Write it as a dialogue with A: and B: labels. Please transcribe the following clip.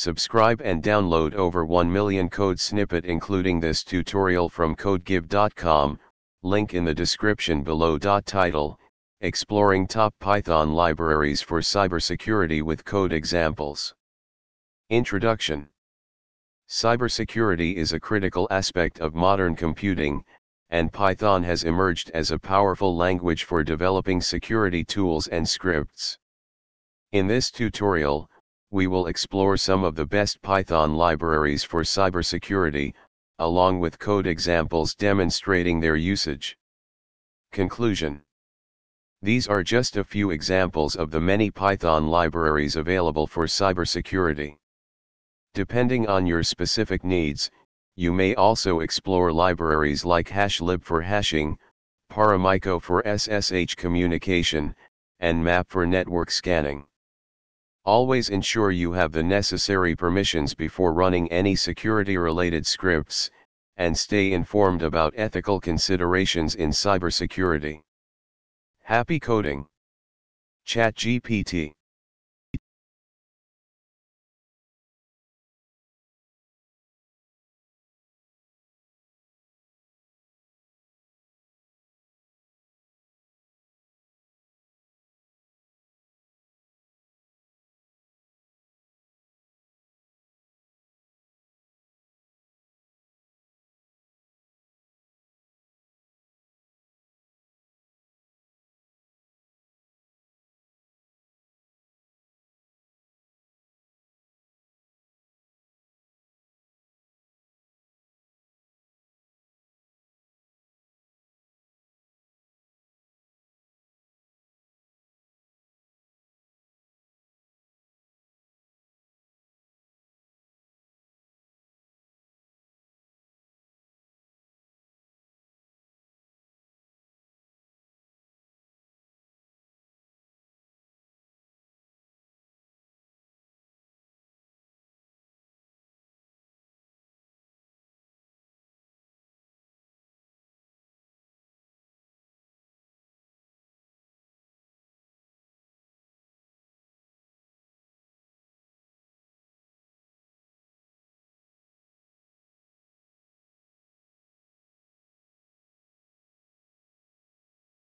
A: Subscribe and download over 1 million code snippet including this tutorial from codegive.com, link in the description below. Title, Exploring Top Python Libraries for Cybersecurity with Code Examples. Introduction Cybersecurity is a critical aspect of modern computing, and Python has emerged as a powerful language for developing security tools and scripts. In this tutorial, we will explore some of the best Python libraries for cybersecurity, along with code examples demonstrating their usage. Conclusion These are just a few examples of the many Python libraries available for cybersecurity. Depending on your specific needs, you may also explore libraries like HashLib for hashing, Paramiko for SSH communication, and nmap for network scanning. Always ensure you have the necessary permissions before running any security-related scripts, and stay informed about ethical considerations in cybersecurity. Happy coding! ChatGPT